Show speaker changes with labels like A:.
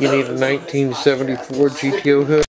A: You need a 1974 GTO hood.